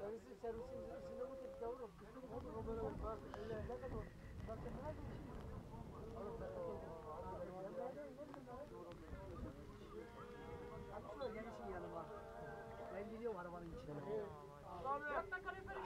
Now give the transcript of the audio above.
Servisin servisin içinde bu tip yavrum. Bütün kodunu böyle bak. Öyle ne kadar. Bakın I got it, but